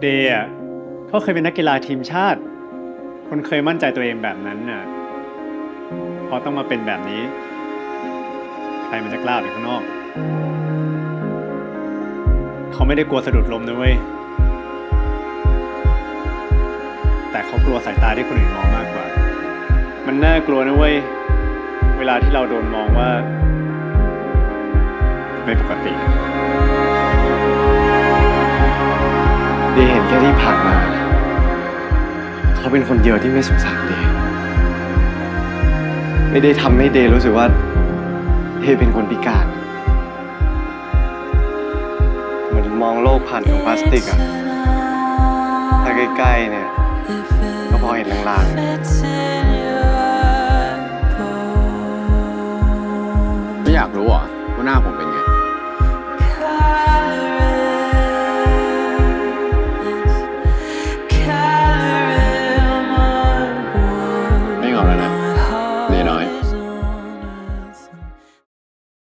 เดย์อะเขาเคยเป็นนักกีฬาทีมชาติ คนเคยมั่นใจตัวเองแบบนั้นน่ะพอต้องมาเป็นแบบนี้ ใครมันจะกล้าไปข้างนอก เขาไม่ได้กลัวสะดุดล้มนะเว้ย แต่เขากลัวสายตาที่คนอื่นมองมากกว่า มันน่ากลัวนะเว้ย เวลาที่เราโดนมองว่า ไม่ปกติ เดย์เห็นแค่ที่ผ่านมา เขาเป็นคนเดียวที่ไม่สงสารเดย์ไม่ได้ทำให้เดย์รู้สึกว่าเดย์เป็นคนพิการ เหมือนมองโลกผ่านถุงพลาสติกอะถ้าใกล้ๆเนี่ยก็พอเห็นลางๆ ไม่อยากรู้เหรอว่าหน้าผมเป็น